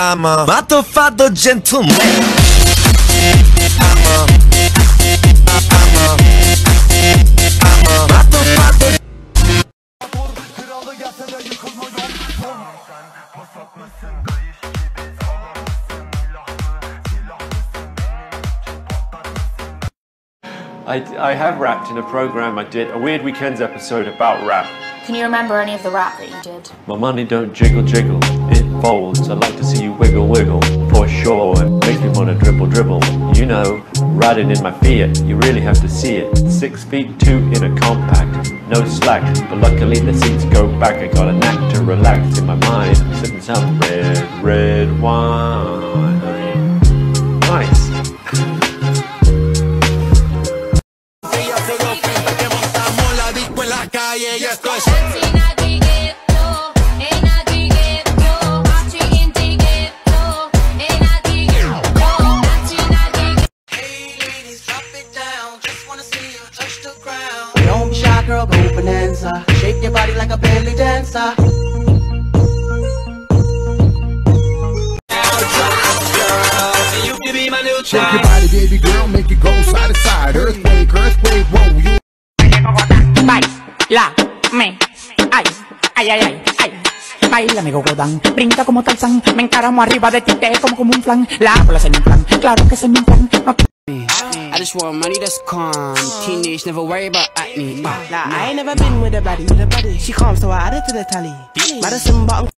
I'm a motherfucker gentleman. Motherfucker I, I have rapped in a program I did, a Weird Weekends episode about rap. Can you remember any of the rap that you did? My money don't jiggle jiggle, it folds. I like to see you wiggle wiggle, for sure. It makes me wanna dribble dribble. You know, riding in my Fiat, you really have to see it. Six feet two in a compact, no slack. But luckily the seats go back. I got a knack to relax in my mind. Sipping some red, red wine. Don't be shy, girl, go bonanza. Shake your body like a belly dancer. Shake your body, baby girl, make it go side to side. Earthquake, earthquake, whoa, you. Baila, me, ay, ay, ay, ay, ay. Baila, amigo Godán, brinca como Tarzán, me encaramo arriba de ti, te como como un flan, la bola se me inflan, claro que se me inflan, no I just want money that's calm. Teenage, never worry about acne. Nah, I ain't never been with a baddie. She calm, so I added to the tally. Madison bottom